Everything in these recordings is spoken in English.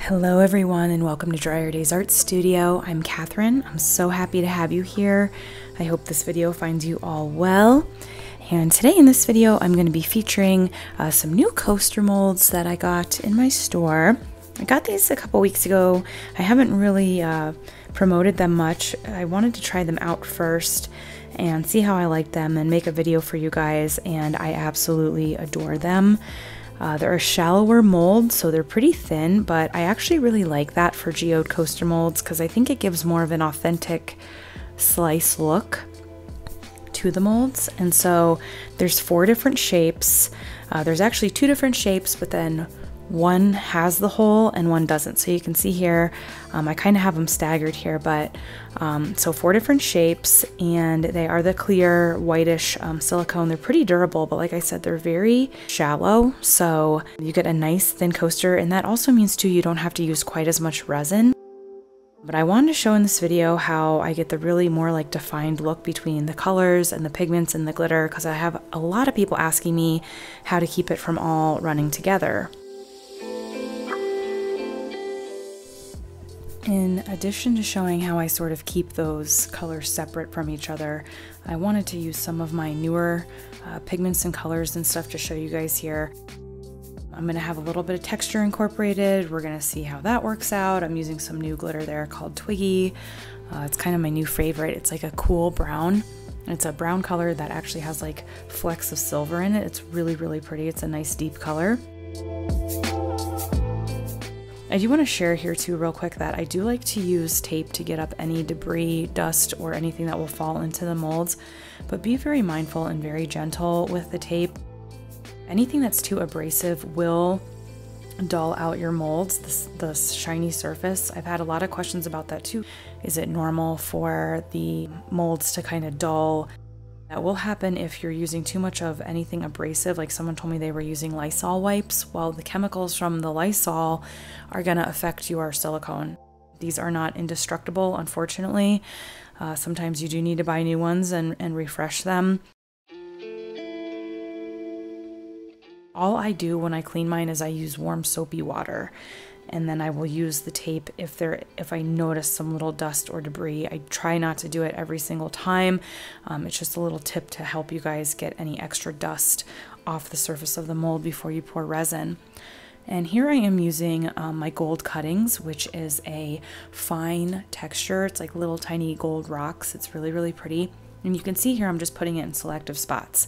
Hello, everyone, and welcome to Dryer Days Art Studio. I'm Catherine. I'm so happy to have you here. I hope this video finds you all well. And today in this video, I'm going to be featuring uh, some new coaster molds that I got in my store. I got these a couple weeks ago. I haven't really uh, promoted them much. I wanted to try them out first and see how I like them and make a video for you guys, and I absolutely adore them. Uh, they're a shallower mold, so they're pretty thin, but I actually really like that for geode coaster molds because I think it gives more of an authentic slice look to the molds. And so there's four different shapes. Uh, there's actually two different shapes, but then one has the hole and one doesn't. So you can see here, um, I kind of have them staggered here, but um, so four different shapes and they are the clear whitish um, silicone. They're pretty durable, but like I said, they're very shallow. So you get a nice thin coaster and that also means too, you don't have to use quite as much resin. But I wanted to show in this video how I get the really more like defined look between the colors and the pigments and the glitter because I have a lot of people asking me how to keep it from all running together. In addition to showing how I sort of keep those colors separate from each other, I wanted to use some of my newer uh, pigments and colors and stuff to show you guys here. I'm to have a little bit of texture incorporated. We're to see how that works out. I'm using some new glitter there called Twiggy. Uh, it's kind of my new favorite. It's like a cool brown. It's a brown color that actually has like flecks of silver in it. It's really, really pretty. It's a nice deep color. I do want to share here too, real quick, that I do like to use tape to get up any debris, dust, or anything that will fall into the molds, but be very mindful and very gentle with the tape. Anything that's too abrasive will dull out your molds, this, the shiny surface. I've had a lot of questions about that too. Is it normal for the molds to kind of dull that will happen if you're using too much of anything abrasive. Like someone told me they were using Lysol wipes. Well, the chemicals from the Lysol are going to affect your silicone. These are not indestructible, unfortunately. Uh, sometimes you do need to buy new ones and, and refresh them. All I do when I clean mine is I use warm soapy water and then I will use the tape if there if I notice some little dust or debris. I try not to do it every single time. Um, it's just a little tip to help you guys get any extra dust off the surface of the mold before you pour resin. And here I am using um, my gold cuttings, which is a fine texture. It's like little tiny gold rocks. It's really, really pretty. And you can see here I'm just putting it in selective spots.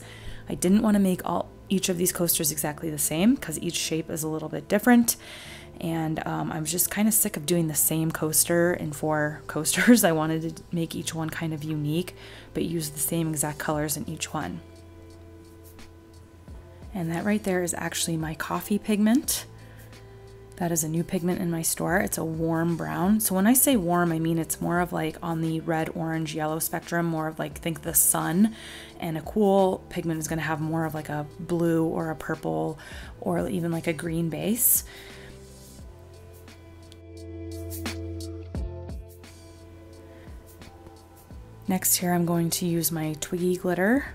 I didn't want to make all each of these coasters exactly the same because each shape is a little bit different and um, I was just kind of sick of doing the same coaster in four coasters. I wanted to make each one kind of unique, but use the same exact colors in each one. And that right there is actually my coffee pigment. That is a new pigment in my store. It's a warm brown. So when I say warm, I mean it's more of like on the red, orange, yellow spectrum, more of like think the sun. And a cool pigment is going to have more of like a blue or a purple or even like a green base. Next here I'm going to use my Twiggy glitter.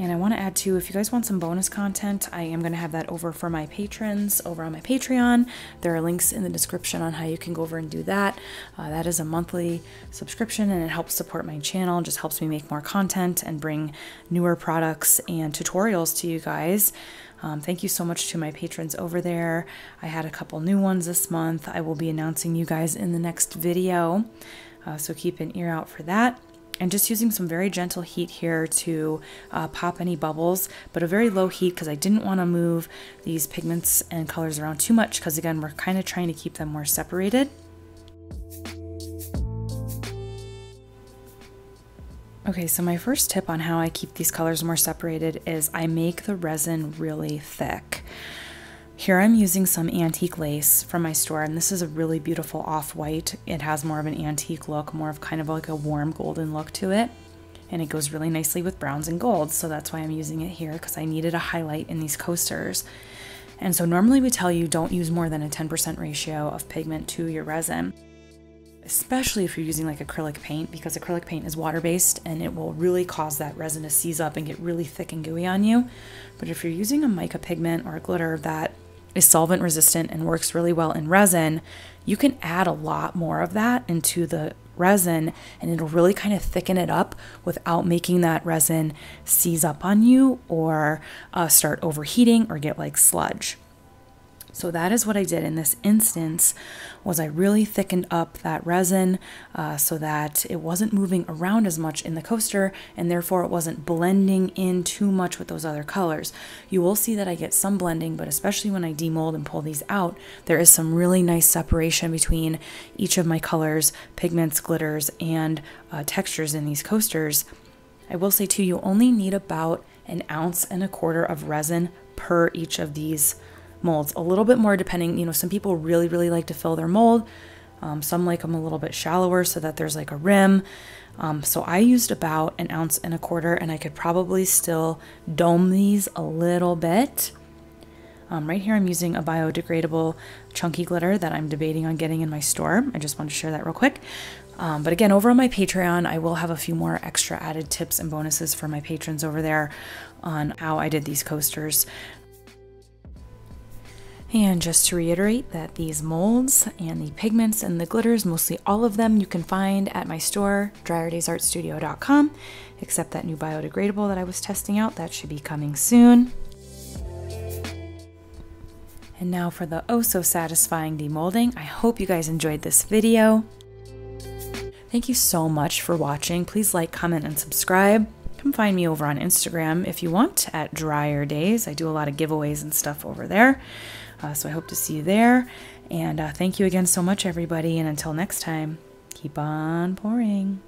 And I want to add too, if you guys want some bonus content, I am going to have that over for my patrons over on my Patreon. There are links in the description on how you can go over and do that. Uh, that is a monthly subscription and it helps support my channel, just helps me make more content and bring newer products and tutorials to you guys. Um, thank you so much to my patrons over there. I had a couple new ones this month. I will be announcing you guys in the next video. Uh, so keep an ear out for that. And just using some very gentle heat here to uh, pop any bubbles, but a very low heat because I didn't want to move these pigments and colors around too much because again, we're kind of trying to keep them more separated. Okay, so my first tip on how I keep these colors more separated is I make the resin really thick. Here I'm using some antique lace from my store, and this is a really beautiful off-white. It has more of an antique look, more of kind of like a warm golden look to it. And it goes really nicely with browns and golds, so that's why I'm using it here, because I needed a highlight in these coasters. And so normally we tell you don't use more than a 10% ratio of pigment to your resin especially if you're using like acrylic paint because acrylic paint is water-based and it will really cause that resin to seize up and get really thick and gooey on you. But if you're using a mica pigment or a glitter of that is solvent resistant and works really well in resin, you can add a lot more of that into the resin and it'll really kind of thicken it up without making that resin seize up on you or uh, start overheating or get like sludge. So that is what I did in this instance was I really thickened up that resin uh, so that it wasn't moving around as much in the coaster and therefore it wasn't blending in too much with those other colors. You will see that I get some blending, but especially when I demold and pull these out, there is some really nice separation between each of my colors, pigments, glitters, and uh, textures in these coasters. I will say too, you only need about an ounce and a quarter of resin per each of these molds. A little bit more depending, you know, some people really, really like to fill their mold. Um, some like them a little bit shallower so that there's like a rim. Um, so I used about an ounce and a quarter, and I could probably still dome these a little bit. Um, right here, I'm using a biodegradable chunky glitter that I'm debating on getting in my store. I just want to share that real quick. Um, but again, over on my Patreon, I will have a few more extra added tips and bonuses for my patrons over there on how I did these coasters. And just to reiterate that these molds and the pigments and the glitters, mostly all of them, you can find at my store, dryerdaysartstudio.com, except that new biodegradable that I was testing out, that should be coming soon. And now for the oh so satisfying demolding. I hope you guys enjoyed this video. Thank you so much for watching. Please like, comment, and subscribe. Come find me over on Instagram if you want at Dryer Days. I do a lot of giveaways and stuff over there. Uh, so I hope to see you there. And uh, thank you again so much, everybody. And until next time, keep on pouring.